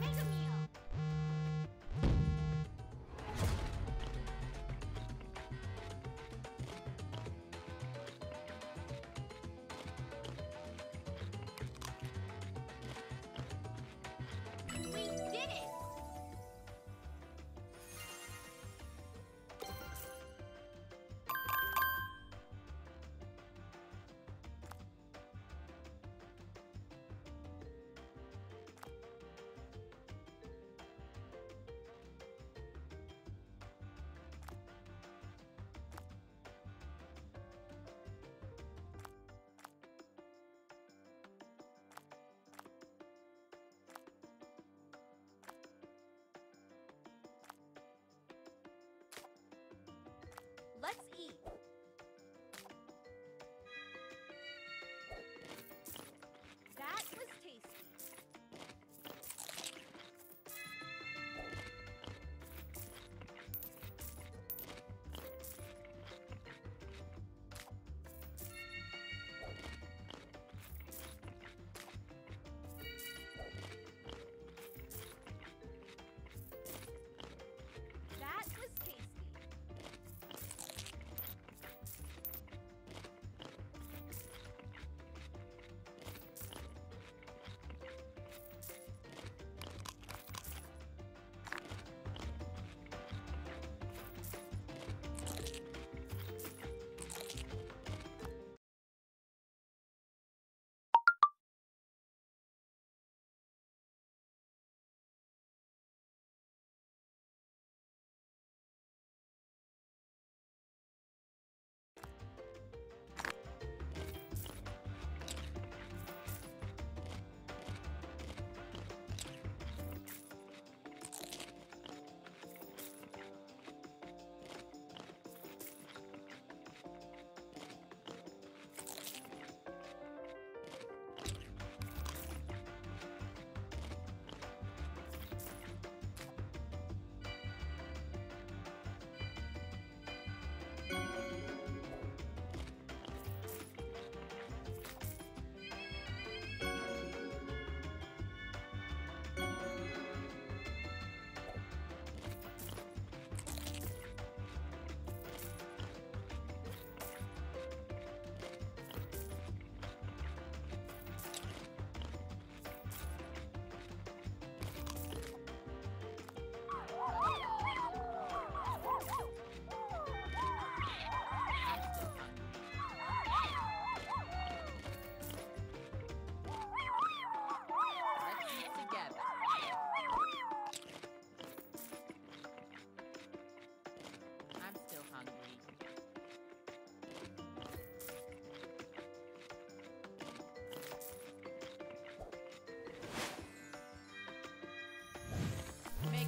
Make a meal.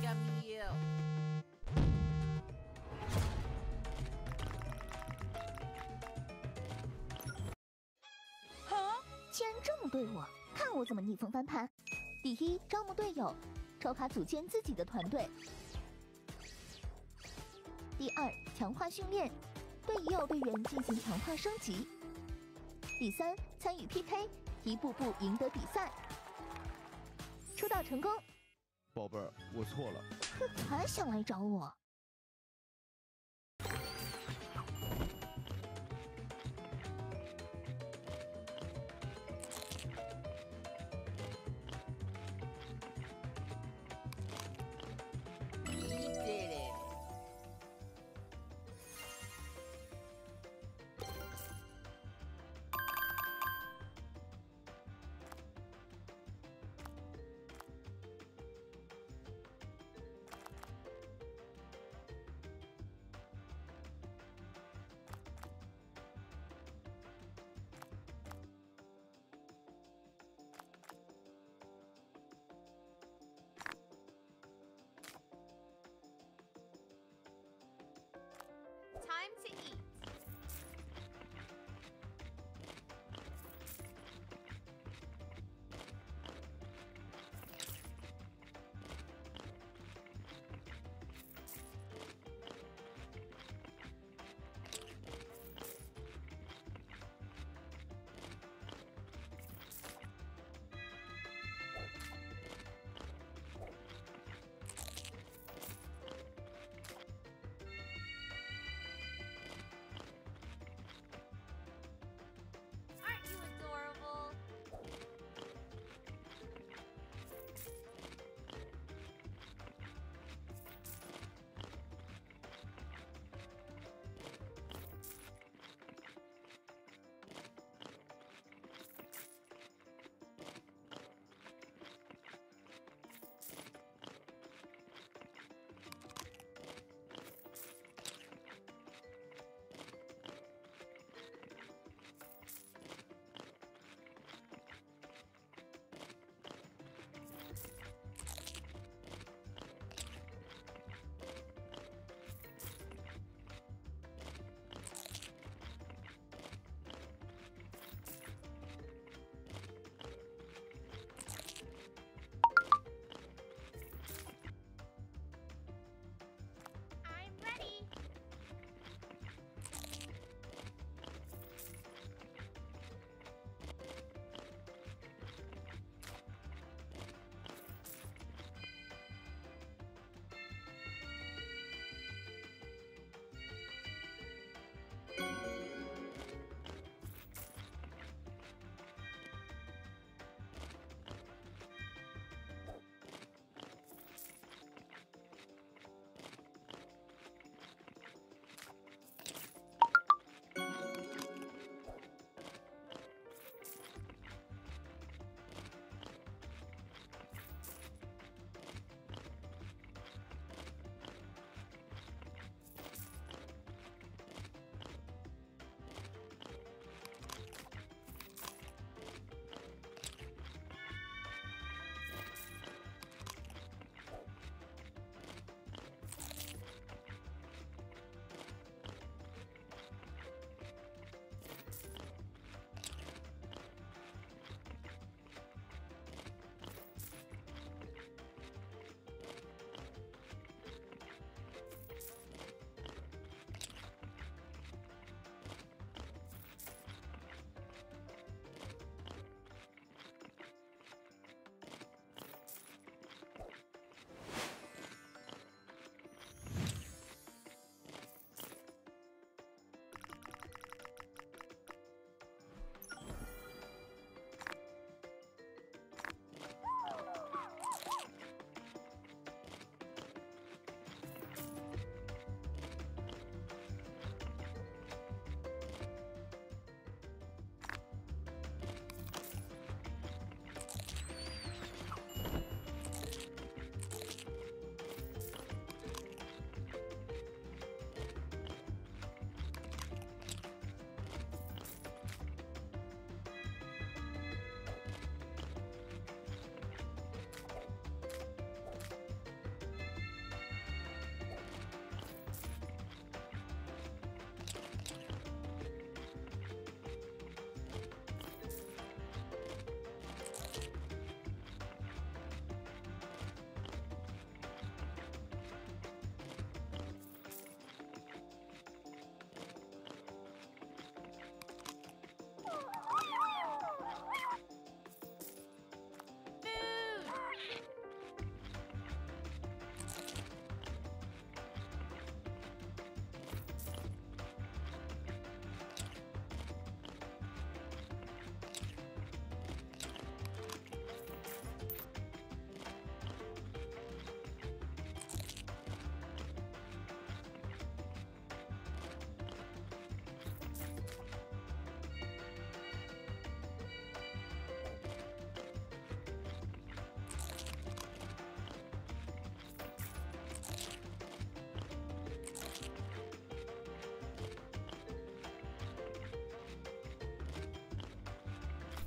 Mega Meal。哈！竟然这么对我，看我怎么逆风翻盘！第一，招募队友，抽卡组建自己的团队。第二，强化训练，对已有队员进行强化升级。第三，参与 PK，一步步赢得比赛。出道成功，宝贝儿，我错了。还想来找我？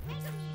Wait